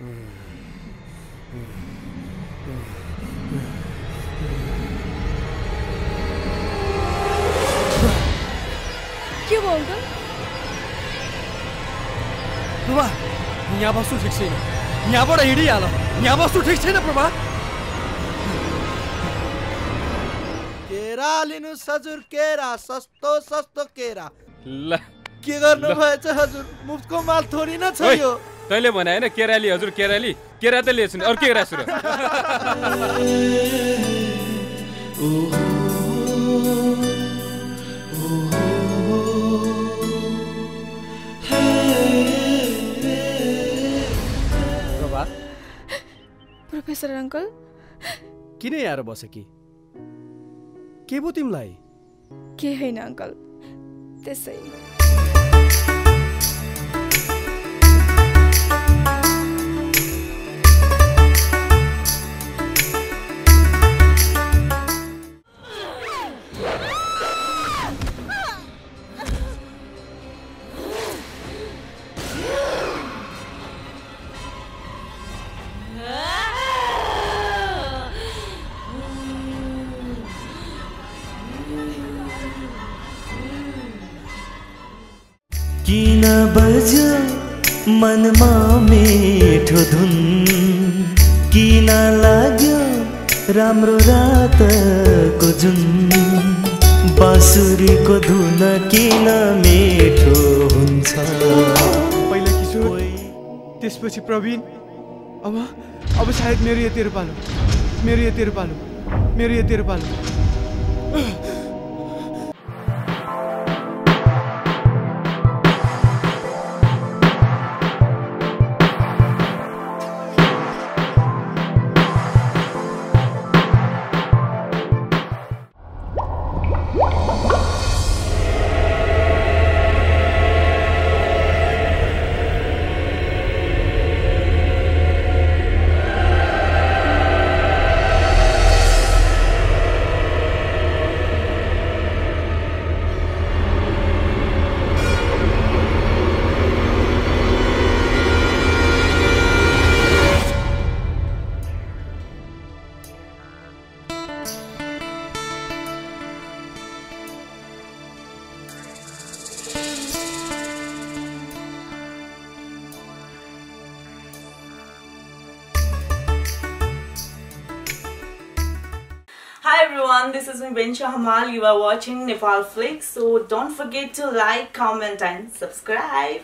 के भयो अङ्कल प्रभा यहाँ बस्नु ठिक छैन यहाँबाट हिँडिहाल यहाँ बस्नु ठिक छैन प्रभा केरा लिनुहोस् हजुर केरा सस्तो सस्तो केरा ल के गर्नु भएछ हजुर मुफ्तको माल थोरै न छ यो तैँले भने होइन केराली हजुर केराली केरा त लिएछु नि अरू केरा सुरु प्रोफेसर अङ्कल? किन यहाँ बसे कि के भयो तिमीलाई? के होइन अङ्कल त्यसै। किन बज्यो मनमा मिठो धुन। किन लाग्यो राम्रो रातको जुन। बाँसुरीको धुन किन मिठो हुन्छ? पहिला किशोर त्यसपछि प्रवीण। अब अब सायद मेरो यो तेरो पालो। मेरो यो तेरो पालो। मेरो यो तेरो पालो। Hi everyone, this is me Hamal. You are watching Nepal Flix. So don't forget to like, comment and subscribe.